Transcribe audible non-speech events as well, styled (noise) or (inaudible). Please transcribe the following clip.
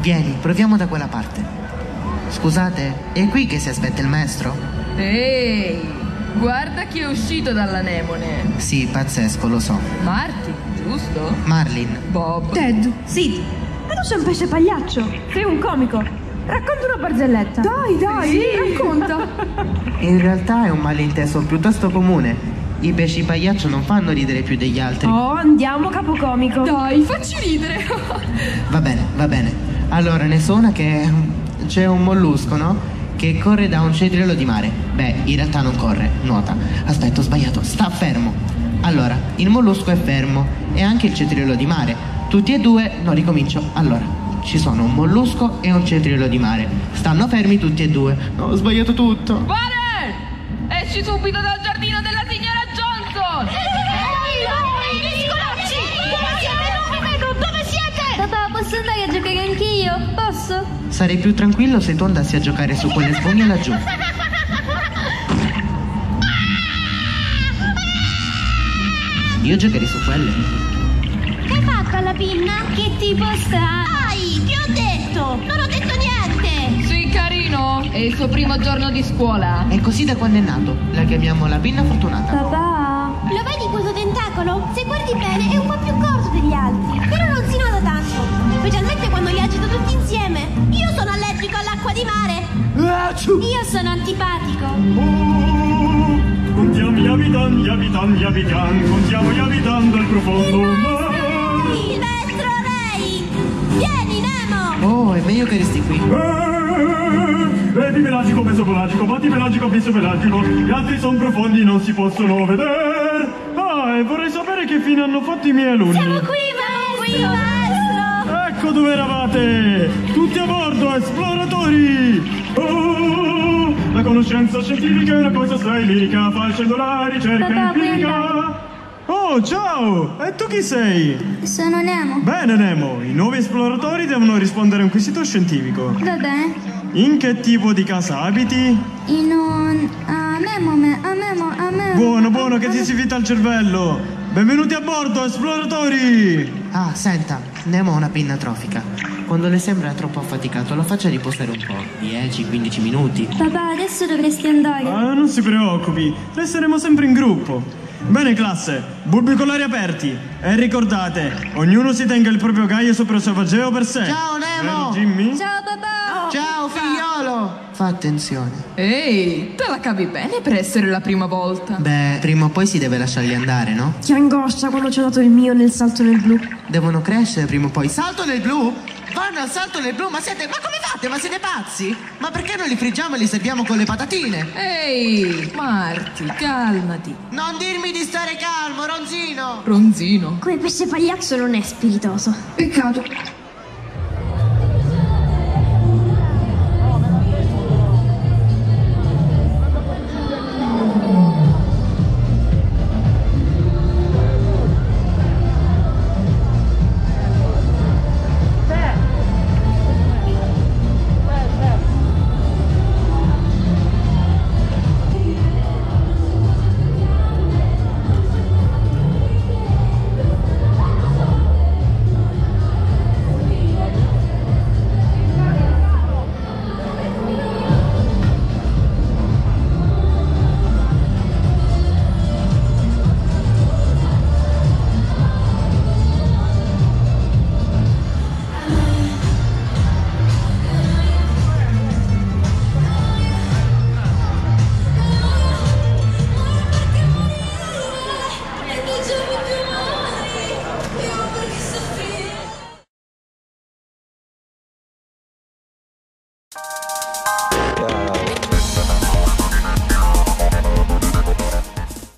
Vieni, proviamo da quella parte. Scusate, è qui che si aspetta il maestro? Ehi, guarda chi è uscito dall'anemone. Sì, pazzesco, lo so. Marty, giusto? Marlin, Bob. Ted, Sid, ma tu sei un pesce pagliaccio. Sei un comico. Racconta una barzelletta. Dai, dai, racconta. (laughs) in realtà è un malinteso piuttosto comune. I pesci pagliaccio non fanno ridere più degli altri. Oh, andiamo capocomico. Dai, facci ridere. (laughs) Va bene, va bene. Allora, ne so una che c'è un mollusco, no? Che corre da un cetriolo di mare. Beh, in realtà non corre, nuota. Aspetta, ho sbagliato, sta fermo. Allora, il mollusco è fermo e anche il cetriolo di mare. Tutti e due, no, ricomincio. Allora, ci sono un mollusco e un cetriolo di mare. Stanno fermi tutti e due. No, ho sbagliato tutto. Vale! Esci subito dal giardino della signora posso andare a giocare anch'io? Posso? Sarei più tranquillo se tu andassi a giocare su quelle spugne laggiù. Io giocherei su quelle. Che hai fatto alla pinna? Che tipo sta? Dai, ti ho detto! Non ho detto niente! Sì, carino! È il suo primo giorno di scuola. È così da quando è nato. La chiamiamo la pinna fortunata. Papà. Io sono antipatico. Contiamo gli abitanti, gli abitanti, gli abitanti, contiamo gli abitanti del profondo mare. Il maestro Ray! Vieni, Nemo! Oh, è meglio che resti qui. Eh, eh, bipelagico, mesopelagico, batipelagico, bisopelagico. Gli altri sono profondi, non si possono vedere. Ah, e vorrei sapere che fine hanno fatto i miei alunni. Siamo qui, maestro! maestro! Ecco dove eravate! Tutti a bordo, esploratori! Oh, la conoscenza scientifica è una cosa assai lirica, facendo la ricerca Papà, puoi empirica. Oh, ciao! E tu chi sei? Sono Nemo. Bene, Nemo, i nuovi esploratori devono rispondere a un quesito scientifico. Va bene. In che tipo di casa abiti? In un... A Memo, me, a Memo, a Memo. Buono, buono, che ti si vita il cervello! Benvenuti a bordo, esploratori! Ah, senta, Nemo ha una pinna trofica. Quando le sembra troppo affaticato, lo faccia riposare un po'. 10-15 minuti. Papà, adesso dovresti andare. Ah, non si preoccupi, resteremo sempre in gruppo. Bene, classe, bulbi con l'aria aperti. E ricordate, ognuno si tenga il proprio gaio sopra il suo vageo per sé. Ciao, Nemo! Vero, Jimmy? Ciao, papà. Ciao, figliolo! Fa attenzione. Ehi, te la cavi bene per essere la prima volta. Beh, prima o poi si deve lasciarli andare, no? Che angoscia quando ci ho dato il mio nel salto nel blu. Devono crescere prima o poi. Salto nel blu? Vanno al salto nel blu? Ma siete. Ma come fate? Ma siete pazzi? Ma perché non li friggiamo e li serviamo con le patatine? Ehi, Marti, calmati. Non dirmi di stare calmo, Ronzino! Ronzino. Come pesce pagliaccio non è spiritoso. Peccato.